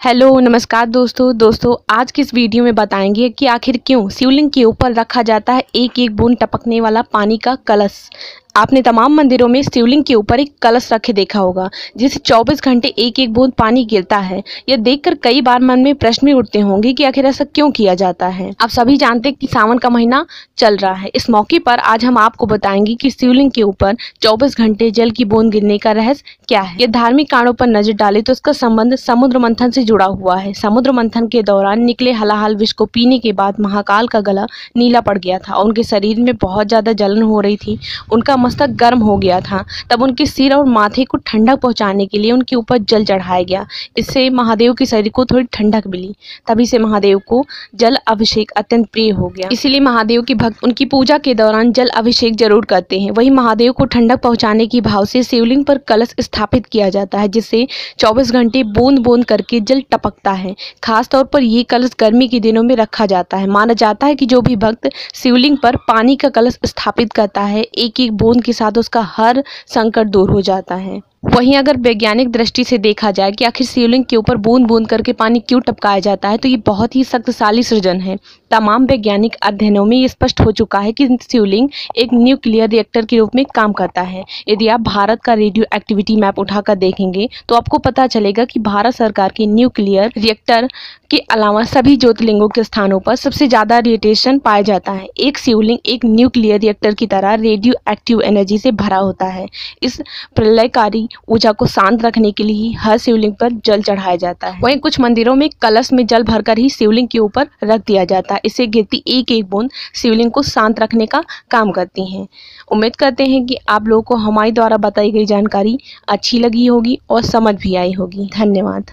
Hello, नमस्कार दोस्तों। दोस्तों, आज की इस वीडियो में बताएँगे कि आखिर क्यों शिवलिंग के ऊपर रखा जाता है एक एक बूंद टपकने वाला पानी का कलश। आपने तमाम मंदिरों में शिवलिंग के ऊपर एक कलश रखे देखा होगा, जिसे 24 घंटे एक एक बूंद पानी गिरता है। यह देखकर कई बार मन में प्रश्न भी उठते होंगे कि आखिर ऐसा क्यों किया जाता है। आप सभी जानते हैं कि सावन का महीना चल रहा है। इस मौके पर आज हम आपको बताएँगे कि शिवलिंग के ऊपर चौबीस घंटे जल की बूंद गिरने का रहस्य क्या है। ये धार्मिक कारणों पर नज़र डाले तो उसका संबंध समुद्र मंथन से जुड़ा हुआ है। समुद्र मंथन के दौरान निकले हलाहल विष को पीने के बाद महाकाल का गला नीला पड़ गया था उनके शरीर में बहुत ज़्यादा जलन हो रही थी। उनका मस्तक गर्म हो गया था, तब उनके सिर और माथे को ठंडक पहुँचाने के लिए उनके ऊपर जल चढ़ाया गया। इससे महादेव के शरीर को थोड़ी ठंडक मिली, तभी से महादेव को जल अभिषेक अत्यंत प्रिय हो गया। इसीलिए महादेव की भक्त उनकी पूजा के दौरान जल अभिषेक ज़रूर करते हैं। वही महादेव को ठंडक पहुँचाने की भाव से शिवलिंग पर कलश स्थापित किया जाता है, जिससे चौबीस घंटे बूंद बूंद करके जल टपकता है। खासतौर पर ये कलश गर्मी के दिनों में रखा जाता है। माना जाता है कि जो भी भक्त शिवलिंग पर पानी का कलश स्थापित करता है एक एक बूंद के साथ साथ उसका हर संकट दूर हो जाता है। वहीं अगर वैज्ञानिक दृष्टि से देखा जाए कि आखिर शिवलिंग के ऊपर बूंद बूंद करके पानी क्यों टपकाया जाता है तो ये बहुत ही शक्तिशाली सृजन है। तमाम वैज्ञानिक अध्ययनों में ये स्पष्ट हो चुका है कि शिवलिंग एक न्यूक्लियर रिएक्टर के रूप में काम करता है। यदि आप भारत का रेडियो एक्टिविटी मैप उठाकर देखेंगे तो आपको पता चलेगा कि भारत सरकार के न्यूक्लियर रिएक्टर के अलावा सभी ज्योतिर्लिंगों के स्थानों पर सबसे ज़्यादा रेडिएशन पाया जाता है। एक शिवलिंग एक न्यूक्लियर रिएक्टर की तरह रेडियो एक्टिव एनर्जी से भरा होता है। इस प्रलयकारी ऊर्जा को शांत रखने के लिए हर शिवलिंग पर जल चढ़ाया जाता है। वहीं कुछ मंदिरों में कलश में जल भरकर ही शिवलिंग के ऊपर रख दिया जाता है। इससे गिरती एक एक बूंद शिवलिंग को शांत रखने का काम करती हैं। उम्मीद करते हैं कि आप लोगों को हमारे द्वारा बताई गई जानकारी अच्छी लगी होगी और समझ भी आई होगी। धन्यवाद।